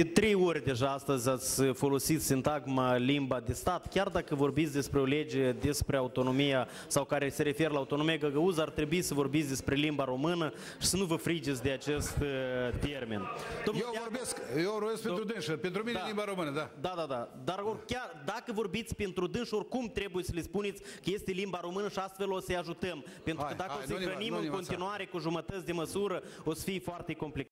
De trei ori deja astăzi ați folosit sintagma limba de stat, chiar dacă vorbiți despre o lege despre autonomia sau care se referă la autonomie găgăuză, ar trebui să vorbiți despre limba română și să nu vă frigeți de acest uh, termen. Domnul Eu vorbesc, eu vorbesc pentru dânsă, pentru mine Da. limba română, da. Da, da, da. Dar or, chiar dacă vorbiți pentru dânși, oricum trebuie să le spuneți că este limba română și astfel o să-i ajutăm. Pentru Hai, că dacă hai, o să-i hrănim în continuare cu jumătăți de măsură, o să fie foarte complicat.